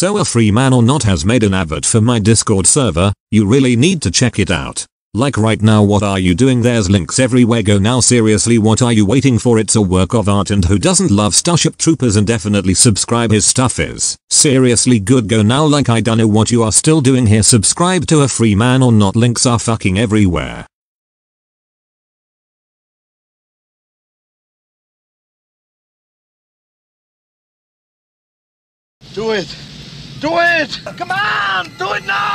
So a free man or not has made an advert for my discord server, you really need to check it out. Like right now what are you doing? There's links everywhere. Go now. Seriously what are you waiting for? It's a work of art and who doesn't love Starship Troopers and definitely subscribe? His stuff is seriously good. Go now. Like I don't know what you are still doing here. Subscribe to a free man or not? Links are fucking everywhere. Do it! Do it! Come on! Do it now!